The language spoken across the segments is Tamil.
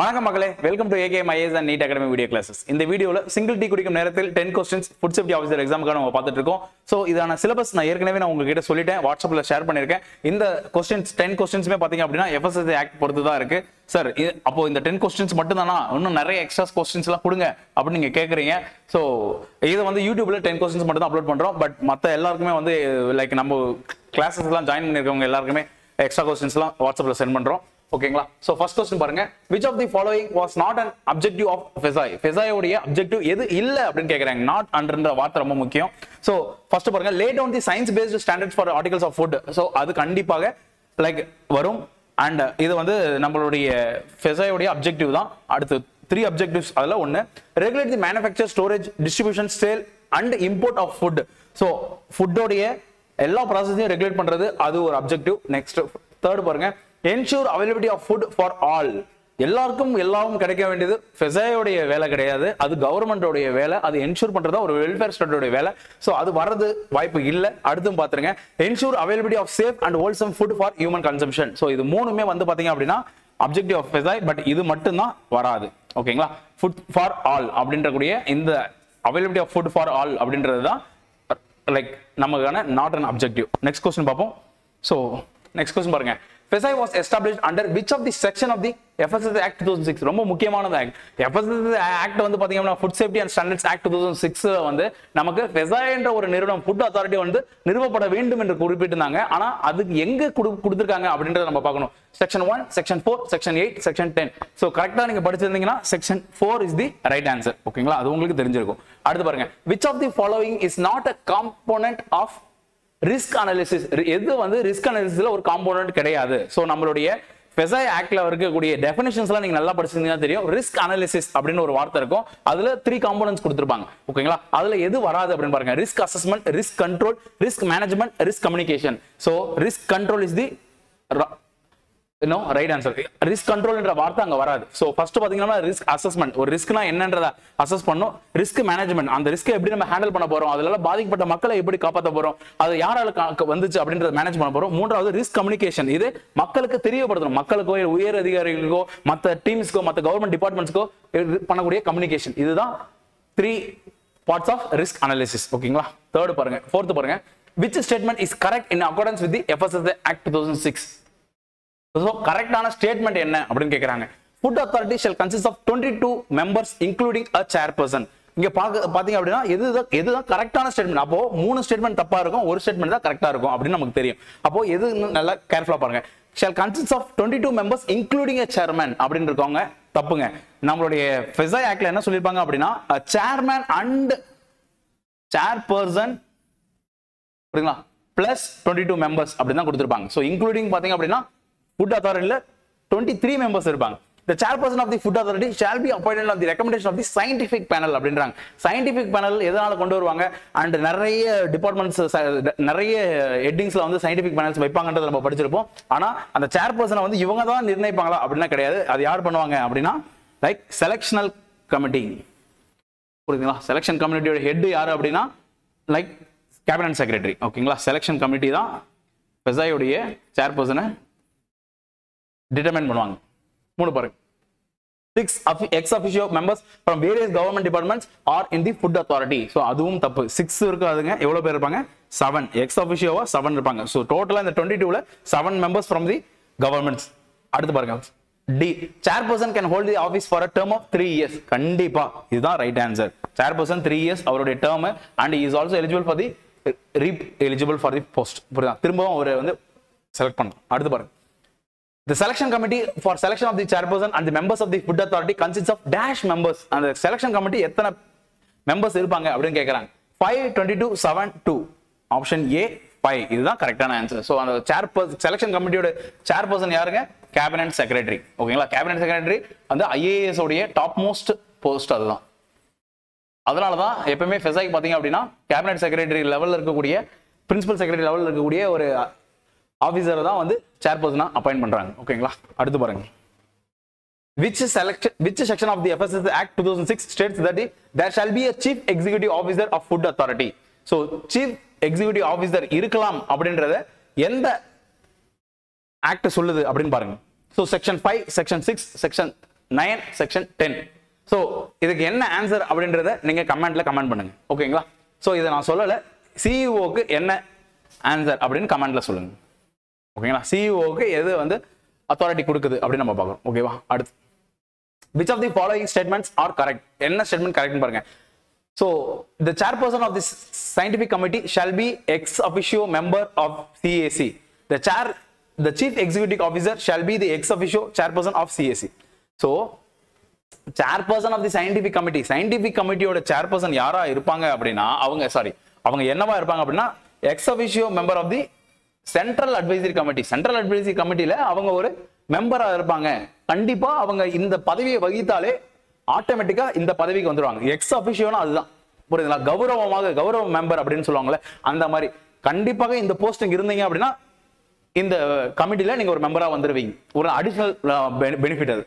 வணக்கம் மக்களே welcome to AKM IS and NEET academy video classes இந்த வீடியோவில் சிங்கிள் டீ குடிக்கும் நேரத்தில் ten questions food safety officer எக்ஸாமுக்காக நம்ம பார்த்துட்டு இருக்கோம். ஸோ இதான சிலபஸ் நான் ஏற்கனவே நான் உங்ககிட்ட சொல்லிட்டேன். வாட்ஸ்அப்பில் ஷேர் பண்ணியிருக்கேன். இந்த கொஸ்டின்ஸ் டென் கொஸ்டின்ஸுமே பார்த்தீங்க அப்படின்னா எஃப்எஸ்எஸ் ஆக்ட் பொறுத்து தான் இருக்கு. சார் அப்போ இந்த டென் கொஸ்டின்ஸ் மட்டும் தானா இன்னும் நிறைய எக்ஸ்ட்ரா கொஸ்டின்ஸ் எல்லாம் கொடுங்க அப்படின்னு நீங்க கேட்குறீங்க ஸோ இதை வந்து யூடியூப்ல டென் கொஸ்டின்ஸ் மட்டும் தான் அப்லோட் பண்றோம். பட் மற்ற எல்லாருக்குமே வந்து லைக் நம்ம கிளாஸஸ் எல்லாம் ஜாயின் பண்ணிருக்கவங்க எல்லாருக்குமே எக்ஸ்ட்ரா கொஸ்டின்ஸ்லாம் வாட்ஸ்அப்பில் சென்ட் பண்ணுறோம் ஓகேங்களா? சோ ஃபர்ஸ்ட் கொஸ்டின் பாருங்க. Which of the following was not and objective of FSSAI ஃபெசாயோடைய objective எது இல்ல அப்படின்னு கேக்குறாங்க. நாட் அண்ட்ன்ற வார்த்தை ரொம்ப முக்கியம். சோ ஃபர்ஸ்ட் பாருங்க. Laid on the science based standard for articles of food so அது கண்டிப்பாக லைக் வரும். அண்ட் இது வந்து நம்மளுடைய ஃபெசாயோடைய அப்ஜெக்டிவ் தான். அடுத்து த்ரீ அப்ஜெக்டிவ்ஸ் அதில் ஒன்று regulate the manufacture storage distribution sale and import of food so ஃபுட்டோடைய எல்லா ப்ராசஸையும் ரெகுலேட் பண்ணுறது அது ஒரு அப்ஜெக்டிவ் நெக்ஸ்ட் தேர்ட் பாருங்க. Ensure availability of food for all எல்லாருக்கும் எல்லாரும் கிடைக்க வேண்டியது ஃபெசாயோடைய வேலை கிடையாது. அது கவர்மெண்டோடைய வேலை. அது என்ஷூர் பண்றதா ஒரு வெல்ஃபேர் ஸ்டேட்டோடைய வேலை. ஸோ அது வர்றது வாய்ப்பு இல்லை. அடுத்தும் பாத்துருங்க. Ensure availability of safe and wholesome food for human consumption so இது மூணுமே வந்து பாத்தீங்க அப்படின்னா அப்ஜெக்டிவ் ஆஃப் ஃபெசாய் பட் இது மட்டும்தான் வராது. ஓகேங்களா ஃபுட் ஃபார் ஆல் அப்படின்ற கூடிய இந்த availability of food for all அப்படின்றது தான் லைக் நமக்கான not an objective next question பார்ப்போம். ஸோ நெக்ஸ்ட் கொஸ்டின் பாருங்க. FSI was established under which of the section of the FSS Act 2006 ரொம்ப முக்கியமானது ஆக்ட் FSS Act வந்து பாத்தீங்கன்னா food safety and standards act 2006 வந்து நமக்கு FSI என்ற ஒரு நிறுவனம் ஃபுட் அத்தாரிட்டி வந்து நிறுவப்பட வேண்டும் என்று குறிப்பிட்டிருந்தாங்க. ஆனா அதுக்கு எங்க கொடுத்துருக்காங்க அப்படின்றத நம்ம பார்க்கணும். Section one section four section eight section ten so கரெக்டா நீங்க படிச்சிருந்தீங்கன்னா section four is the right answer ஓகேங்களா அது உங்களுக்கு தெரிஞ்சிருக்கும். அடுத்து பாருங்க. Which of the following is not a component of risk analysis எது வந்து ரிஸ்க் அனாலிசிஸ்ல ஒரு காம்போனன்ட் கிடையாது. ஸோ நம்மளுடைய பெசாய் ஆக்ட்ல இருக்கக்கூடிய டெஃபினேஷன்ஸ்லாம் நீங்க நல்லா படிச்சிருந்தீங்கன்னா தெரியும். ரிஸ்க் அனாலிசிஸ் அப்படின்னு ஒரு வார்த்தை இருக்கும். அதுல த்ரீ காம்போனன்ஸ் கொடுத்துருப்பாங்க. ஓகேங்களா? அதுல எது வராது அப்படின்னு பாருங்க. Risk assessment risk control risk management risk communication so risk control is the இன்னும் ரைட் ஆன்சர் ரிஸ்க் கண்ட்ரோல்ன்ற வார்த்தை அங்க வராது. சோ ஃபர்ஸ்ட் பாத்தீங்கன்னா ரிஸ்க் அசஸ்மெண்ட் ஒரு ரிஸ்க்னா என்னன்றத அசஸ் பண்ணும் ரிஸ்க் மேனேஜ்மெண்ட் அந்த ரிஸ்க்கை எப்படி நம்ம ஹேண்டில் பண்ண போறோம்? அதுல பாதிக்கப்பட்ட மக்களை எப்படி காப்பாற்ற போறோம்? அது யாரால க- வந்துச்சு அப்படின்றத மேனேஜ் பண்ண போறோம். மூன்றாவது ரிஸ்க் கம்யூனிகேஷன் இது மக்களுக்கு தெரியப்படுத்தணும். மக்களுக்கோ உயர் அதிகாரிகளுக்கோ மத்த டீம்ஸ்க்கோ மத்த கவர்மெண்ட் டிபார்ட்மெண்ட்ஸ்க்கோ பண்ணக்கூடிய கம்யூனிகேஷன் இதுதான் three parts of risk analysis ஓகேங்களா தேர்ட் பாருங்க. ஃபோர்த் பாருங்க. Which statement is correct in accordance with the FSS act two thousand six so கரெக்டான ஸ்டேட்மெண்ட் என்ன அப்படின்னு கேட்குறாங்க food authority shall consist of twenty two members including a chairperson இங்க பார்க்க பாத்தீங்க அப்படின்னா எதுதான் எதுதான் கரெக்டான ஸ்டேட்மெண்ட் அப்போ மூணு ஸ்டேட்மெண்ட் தப்பா இருக்கும் ஒரு ஸ்டேட்மெண்ட் தான் கரெக்டா இருக்கும் அப்படின்னு நமக்கு தெரியும். அப்போ எது நல்லா கேர்ஃபுல்லா பாருங்க. Shall consist of twenty two members including a chairman அப்படின்னு இருக்கவங்க தப்புங்க. நம்மளுடைய ஃபெசா ஆக்ட்ல என்ன சொல்லியிருப்பாங்க அப்படின்னா சேர்மேன் அண்ட் சேர்பர்சன் புரியுங்களா பிளஸ் டுவெண்ட்டி டூ மெம்பர்ஸ் அப்படி தான் கொடுத்துருப்பாங்க. ஸோ இன்க்ளூடிங் பார்த்தீங்க அப்படின்னா ஃபுட் அத்தாரிட்டியில் டுவெண்ட்டி த்ரீ மெம்பர்ஸ் இருப்பாங்க. The chairperson of the food authority shall be appointed of the recommendation of the scientific panel அப்படின்றாங்க. சயின்டிஃபிக் பேனல் எதனால கொண்டு வருவாங்க? அண்ட் நிறைய டிபார்ட்மெண்ட்ஸ் நிறைய ஹெட்டிங்ஸ்ல வந்து சயின்டிஃபிக் பேனல்ஸ் வைப்பாங்கன்றத நம்ம படிச்சிருப்போம். ஆனா அந்த சேர்பர்சனை வந்து இவங்க தான் நிர்ணயிப்பாங்களா? அப்படின்னா கிடையாது. அது யார் பண்ணுவாங்க அப்படின்னா லைக் செலெக்ஷனல் கமிட்டி புரியுதுங்களா? செலெக்ஷன் கமிட்டியோட ஹெட் யார் அப்படின்னா லைக் கேபினட் செக்ரட்டரி ஓகேங்களா செலெக்ஷன் கமிட்டி தான் பெசாயோடைய சேர்பர்சனை டிட்டர்மைன் பண்ணுவாங்க. மூணு பாருங்க. Six ex officio members from various government departments are in the food authority so அதுவும் தப்பு. சிக்ஸ் இருக்காதுங்க எவ்வளோ பேர் இருப்பாங்க? செவன் எக்ஸ் அஃபிஷியோவா செவன் இருப்பாங்க. ஸோ டோட்டலா இந்த டுவெண்ட்டி டூல seven members from the governments அடுத்து பாருங்க. The chairperson can hold the office for a term of three years கண்டிப்பா. இதுதான் right answer chairperson three years அவருடைய term and is also eligible for the re eligible for the post புரியுதா? திரும்பவும் அவரை வந்து செலக்ட் பண்ணலாம் அடுத்து பாருங்க. The selection committee for selection of the chairperson and the members of the food authority consists of dash members. அந்த selection committee எத்தனை members இருப்பாங்க அப்படின்னு கேட்குறாங்க five twenty two seven two option A five இதுதான் கரெக்டான ஆன்சர் ஸோ அந்த சேர் செலெக்ஷன் கமிட்டியோட சேர்பர்சன் யாருங்க? கேபினட் செக்ரட்டரி ஓகேங்களா கேபினட் செக்ரட்டரி வந்து ஐஏஎஸ் உடைய டாப் மோஸ்ட் போஸ்ட் அதுதான். அதனால தான் எப்பவுமே ஃபெசாய்க்கு பார்த்தீங்க அப்படின்னா கேபினட் செக்ரட்டரி லெவலில் இருக்கக்கூடிய பிரின்சிபல் செக்ரட்டரி லெவலில் இருக்கக்கூடிய ஒரு ஆஃபீஸரை தான் வந்து சேர்பர்சனாக அப்பாயிண்ட் பண்றாங்க. ஓகேங்களா அடுத்து பாருங்க. Which selection which section of the FSS Act 2006 states that the, there shall be a chief executive officer of food authority. So chief executive officer இருக்கலாம் அப்படின்றத எந்த ஆக்ட் சொல்லுது அப்படின்னு பாருங்க. So section five section six section nine section ten so இதுக்கு என்ன ஆன்சர் அப்படின்றத நீங்க கமெண்ட்ல கமெண்ட் பண்ணுங்க. ஓகேங்களா ஸோ இதை நான் சொல்லலை. சிஇஓக்கு என்ன ஆன்சர் அப்படின்னு கமெண்ட்ல சொல்லுங்க. ஓகேங்களா சிஇஓக்கு எது வந்து அத்தாரிட்டி கொடுக்குது அப்படின்னு நம்ம பார்க்குறோம் ஓகேவா அடுத்து which of the following statements are correct என்ன ஸ்டேட்மெண்ட் கரெக்ட் பாருங்க so the chairperson of the scientific committee shall be ex officio member of CAC the chair the chief executive officer shall be the ex officio chairperson of CAC so chairperson of the scientific committee scientific கமிட்டியோட chairperson யாரா இருப்பாங்க அப்படின்னா அவங்க சாரி அவங்க என்னவா இருப்பாங்க அப்படின்னா ex officio member of the central advisory committee central advisory கமிட்டியில அவங்க ஒரு மெம்பரா இருப்பாங்க. கண்டிப்பா அவங்க இந்த பதவியை வகித்தாலே ஆட்டோமேட்டிக்கா இந்த பதவிக்கு வந்துருவாங்க. எக்ஸ் அபிஷியோனா அதுதான். புரியுதுங்களா? கௌரவமாக கௌரவ மெம்பர் அப்படின்னு சொல்லுவாங்கல்ல அந்த மாதிரி. கண்டிப்பாக இந்த போஸ்டிங் இருந்தீங்க அப்படின்னா இந்த கமிட்டியில நீங்க ஒரு மெம்பரா வந்துருவீங்க. ஒரு அடிஷனல் பெனிஃபிட் அது.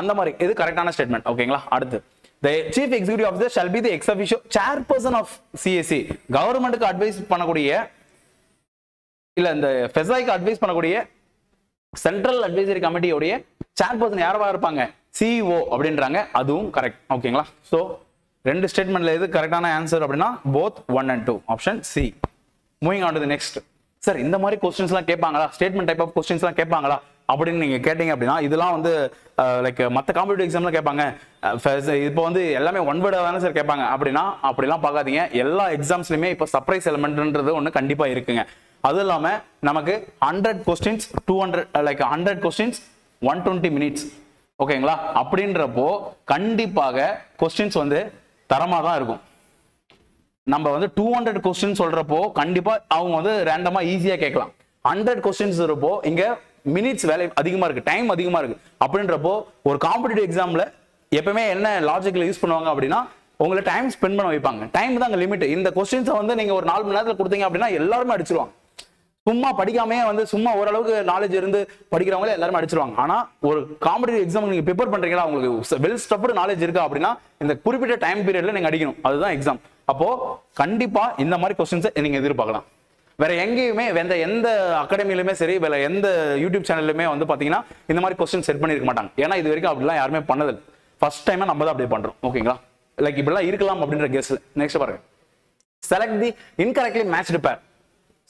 அந்த மாதிரி. இது கரெக்டான ஸ்டேட்மெண்ட் ஓகேங்களா அடுத்து. The chief executive officer shall be the ex officio chairperson of CSC கவர்மெண்ட்டுக்கு அட்வைஸ் பண்ணக்கூடிய இல்ல இந்த ஃபெசாய்க்கு அட்வைஸ் பண்ணக்கூடிய சென்ட்ரல் அட்வைசரி கமிட்டியோடைய சேர்பர்சன் யாரவா இருப்பாங்க? சிஇஓ அப்படின்றாங்க. அதுவும் கரெக்ட் ஓகேங்களா ஸோ ரெண்டு ஸ்டேட்மெண்ட்ல எது கரெக்டான ஆன்சர் அப்படின்னா both one and two option C moving on to next sir இந்த மாதிரி கொஸ்டின்ஸ்லாம் கேட்பாங்களா? ஸ்டேட்மெண்ட் டைப் ஆஃப் கொஸ்டின்ஸ்லாம் கேட்பாங்களா? அப்படின்னு நீங்க கேட்டீங்க அப்படின்னா இதெல்லாம் வந்து லைக் மற்ற காம்படிட்டிவ் எக்ஸாம்ல கேட்பாங்க. இப்போ வந்து எல்லாமே ஒன் வேர்டாக தானே சார் கேட்பாங்க. அப்படின்னா அப்படிலாம் பார்க்காதீங்க. எல்லா எக்ஸாம்ஸ்லையுமே இப்போ சர்ப்ரைஸ் எலமெண்ட்ன்றது ஒன்று கண்டிப்பா இருக்குங்க. அதுவும் இல்லாமல் நமக்கு hundred questions two hundred like hundred questions one twenty minutes ஓகேங்களா அப்படின்றப்போ கண்டிப்பாக கொஸ்டின்ஸ் வந்து தரமாக தான் இருக்கும். நம்ம வந்து டூ ஹண்ட்ரட் கொஸ்டின் சொல்கிறப்போ கண்டிப்பாக அவங்க வந்து ரேண்டமாக ஈஸியாக கேட்கலாம். ஹண்ட்ரட் கொஸ்டின்ஸ் இருப்போ இங்கே மினிட்ஸ் வேலை அதிகமாக இருக்குது டைம் அதிகமாக இருக்குது அப்படின்றப்போ ஒரு காம்படிட்டிவ் எக்ஸாமில் எப்பவுமே என்ன லாஜிக்கில் யூஸ் பண்ணுவாங்க அப்படின்னா உங்களை டைம் ஸ்பெண்ட் பண்ண வைப்பாங்க. டைம் தான் அங்கே லிமிட் இந்த கொஸ்டின்ஸை வந்து நீங்கள் ஒரு நாலு மணி நேரத்தில் கொடுத்தீங்க அப்படின்னா எல்லாருமே அடிச்சிருவாங்க. சும்மா படிக்காமே வந்து சும்மா ஓரளவுக்கு நாலேஜ் இருந்து படிக்கிறவங்களே எல்லாரும் அடிச்சிருவாங்க. ஆனா ஒரு காம்படிட்டிவ் எக்ஸாம் நீங்க ப்ரிப்பேர் பண்றீங்களா? உங்களுக்கு வெல் ஸ்டப்டு நாலேஜ் இருக்கா அப்படின்னா இந்த குறிப்பிட்ட டைம் பீரியட்ல நீங்க அடிக்கணும். அதுதான் எக்ஸாம் அப்போ கண்டிப்பா இந்த மாதிரி கொஸ்டின்ஸை நீங்க எதிர்பார்க்கலாம். வேற எங்கேயுமே வேற எந்த அகாடமிலுமே சரி வேற எந்த யூடியூப் சேனல்லுமே வந்து பாத்தீங்கன்னா இந்த மாதிரி கொஸ்டின் செட் பண்ணிருக்க மாட்டாங்க. ஏன்னா இது வரைக்கும் அப்படிலாம் யாருமே பண்ணது ஃபர்ஸ்ட் டைம் நம்ம தான் அப்படியே பண்றோம். ஓகேங்களா லைக் இப்படிலாம் இருக்கலாம் அப்படின்ற கெஸ்ட்ல நெக்ஸ்ட் பாருங்க. Select the incorrectly match pair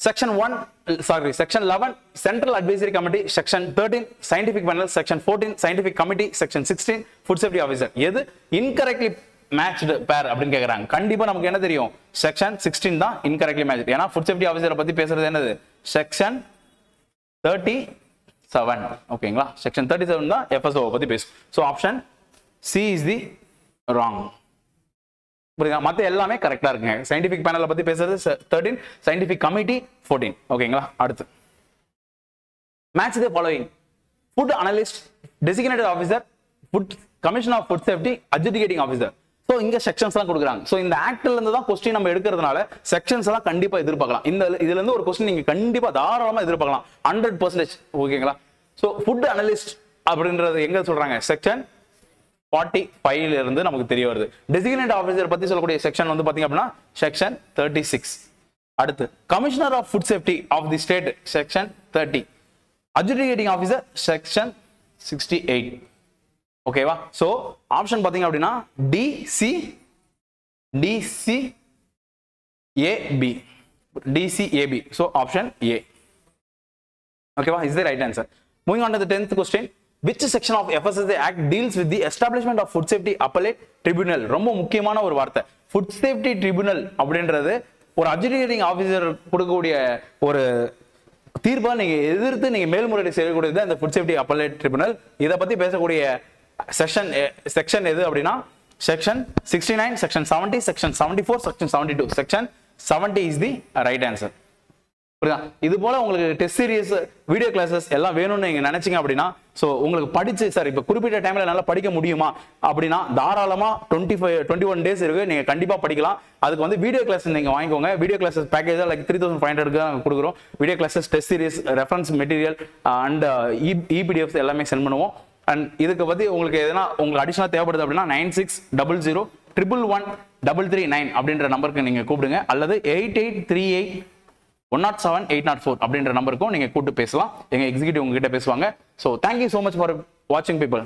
section one sorry section eleven central advisory committee section thirteen scientific panel section fourteen scientific committee section sixteen food safety officer எது இன்கரெக்ட்லி மேட்ச்டு பேர் அப்படின்னு கேட்குறாங்க கண்டிப்பாக நமக்கு என்ன தெரியும் செக்ஷன் சிக்ஸ்டீன் தான் இன்கரெக்ட்லி மேட்ச் ஏன்னா ஃபுட் சேஃப்டி ஆஃபீஸரை பற்றி பேசுறது என்னது செக்ஷன் தேர்ட்டி செவன் ஓகேங்களா செக்ஷன் தேர்ட்டி செவன் தான் எஃப்எஸ்ஓ பற்றி பேசும் so option C is the wrong புரியுதா மற்ற எல்லாமே கரெக்டாக இருக்குங்க சயின்டிஃபிக் பேனலை பற்றி பேசுறது தேர்ட்டின் சயின்டிஃபிக் கமிட்டி ஃபோர்டீன் ஓகேங்களா அடுத்து. Match the following food analyst designated officer food commission of food safety adjudicating officer so இங்க செக்ஷன்ஸ் எல்லாம் கொடுக்குறாங்க. ஸோ இந்த ஆக்ட்ல இருந்து தான் கொஸ்டின் நம்ம எடுக்கிறதுனால செக்ஷன்ஸ் எல்லாம் கண்டிப்பா எதிர்பார்க்கலாம். இந்த இதுல இருந்து ஒரு கொஸ்டின் நீங்க கண்டிப்பா தாராளமா எதிர்பார்க்கலாம். ஹண்ட்ரட் பர்சன்டேஜ் ஓகேங்களா ஸோ ஃபுட் அனலிஸ்ட் அப்படின்றது எங்க சொல்றாங்க? செக்ஷன் ஃபார்ட்டி ஃபைவ்ல இருந்து நமக்கு தெரிய வருது. டெசிக்னேட் ஆஃபீஸர் பத்தி சொல்லக்கூடிய செக்ஷன் வந்து பாத்தீங்க அப்படின்னா செக்ஷன் தேர்ட்டி சிக்ஸ் அடுத்து commissioner of food safety of the state section thirty adjudicating officer section sixty eight ஓகேவா ஸோ ஆப்ஷன் பார்த்தீங்க அப்படின்னா DC DC AB DC AB so option A ஓகேவா is the right answer moving on to the tenth question which section of FSSA act deals with the establishment of food safety appellate tribunal ரொம்ப முக்கியமான ஒரு வார்த்தை. ஃபுட் சேஃப்டி ட்ரிபியூனல் அப்படின்றது ஒரு அட்ஜுடிகேட்டிங் ஆஃபீஸர் கொடுக்கக்கூடிய ஒரு தீர்ப்பாக நீங்க எதிர்த்து நீங்க மேல்முறையீடு செய்யக்கூடியது அந்த ஃபுட் சேஃப்டி அப்பலேட் ட்ரிபுனல் இதை பத்தி பேசக்கூடிய செக்ஷன் செக்ஷன் eh, எது அப்படின்னா section sixty nine section seventy section seventy four section seventy two section seventy is the right answer புரியுதா? இது போல உங்களுக்கு டெஸ்ட் சீரியஸ் வீடியோ கிளாஸஸ் எல்லாம் வேணும்னு நீங்க நினைச்சீங்க அப்படின்னா ஸோ உங்களுக்கு படிச்சு சார் இப்போ குறிப்பிட்ட டைம்ல நல்லா படிக்க முடியுமா? அப்படின்னா தாராளமா twenty five twenty one days இருக்கு. நீங்க கண்டிப்பா படிக்கலாம். அதுக்கு வந்து வீடியோ கிளாஸ் நீங்க வாங்கிக்கோங்க. Video classes package like three thousand five hundred நாங்கள் கொடுக்குறோம். Video classes test series reference material and EPDF எல்லாமே சென்ட் பண்ணுவோம். அண்ட் இதுக்கு பத்தி உங்களுக்கு எதனா உங்களுக்கு அடிஷனல் தேவைப்படுது அப்படின்னா nine six double zero triple one double three nine அப்படின்ற நம்பருக்கு நீங்க கூப்பிடுங்க. அல்லது eight eight three eight one nought seven eight nought four அப்படின்ற நம்பருக்கும் நீங்க கூப்பிட்டு பேசலாம். எங்க எக்ஸிக்யூட்டிவ் உங்ககிட்ட பேசுவாங்க. So thank you so much for வாட்சிங் பீப்புள்